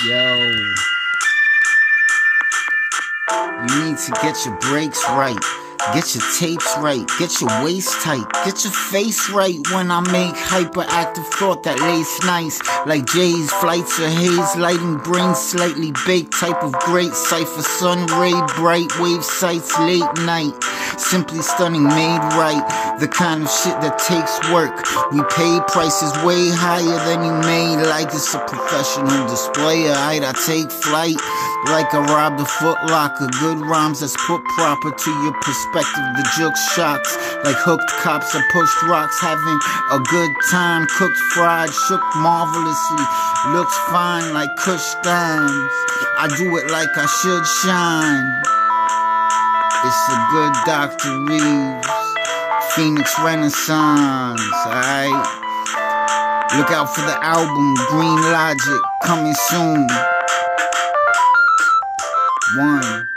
Yo. You need to get your brakes right. Get your tapes right, get your waist tight, get your face right when I make hyperactive thought that lays nice. Like Jay's flights or haze, lighting brain slightly baked, type of great cipher, sun ray, bright wave sights, late night. Simply stunning, made right. The kind of shit that takes work. We pay prices way higher than you made. Like it's a professional display. I'd I take flight like I robbed a foot locker. Good rhymes that's put proper to your perspective. The joke shocks like hooked cops that pushed rocks. Having a good time, cooked, fried, shook marvelously. Looks fine like Kush dimes. I do it like I should shine. It's a good Doctareevez. Phoenix Renaissance, alright? Look out for the album Green Logic coming soon. One.